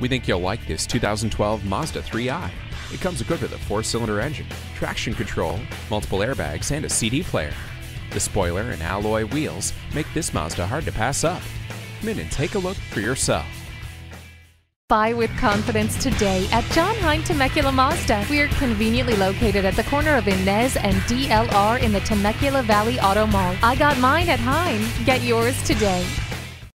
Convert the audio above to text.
We think you'll like this 2012 Mazda 3i. It comes equipped with a four cylinder engine, traction control, multiple airbags, and a CD player. The spoiler and alloy wheels make this Mazda hard to pass up. Come in and take a look for yourself. Buy with confidence today at John Hine Temecula Mazda. We are conveniently located at the corner of Ynez and DLR in the Temecula Valley Auto Mall. I got mine at Hine. Get yours today.